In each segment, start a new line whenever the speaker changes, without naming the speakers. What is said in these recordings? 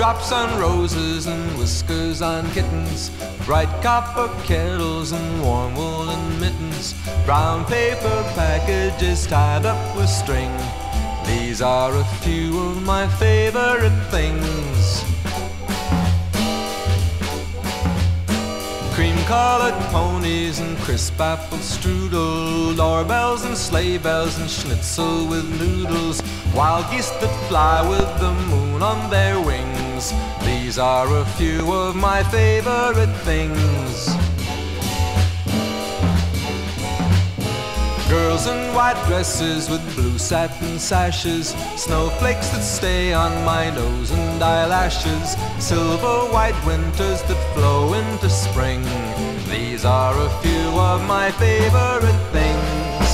Raindrops on roses and whiskers on kittens, bright copper kettles and warm woolen mittens, brown paper packages tied up with string. These are a few of my favorite things. Cream colored ponies and crisp apple strudel, doorbells and sleigh bells and schnitzel with noodles, wild geese that fly with the moon on their wings. These are a few of my favorite things. Girls in white dresses with blue satin sashes, snowflakes that stay on my nose and eyelashes, silver white winters that flow into spring. These are a few of my favorite things.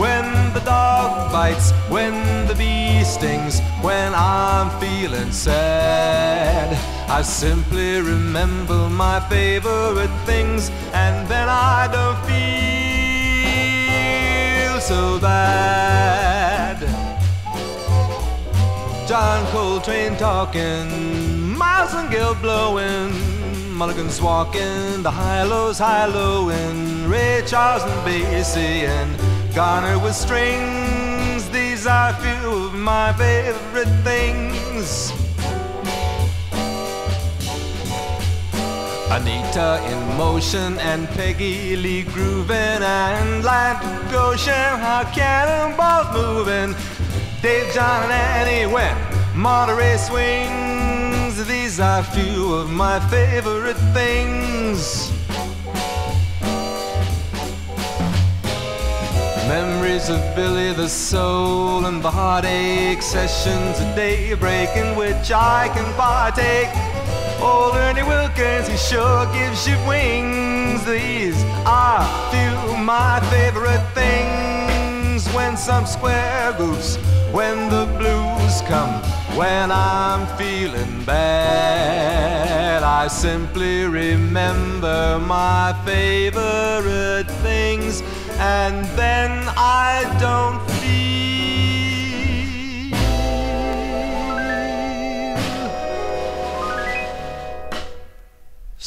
When the dog bites, when the bee stings, when I'm feeling sad, I simply remember my favorite things, and then I don't feel so bad. John Coltrane talking, Miles and Gil blowing, Mulligan's walking, the Hi-Lo's high-lowing, Ray Charles and Basie and Garner with strings. These are few of my favorite things. Anita in motion and Peggy Lee grooving and Land Goshen, how Cannonball's moving. Dave, Jon, and Annie when Monterey swings. These are few of my favorite things. Memories of Billie the Soul and the heartache sessions at daybreak in which I can partake. Old Ernie Wilkins, he sure gives you wings. These are few my favorite things. When some square goose, when the blues come, when I'm feeling bad, I simply remember my favorite things, and then I don't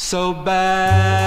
so bad.